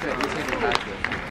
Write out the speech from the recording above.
对一千零八十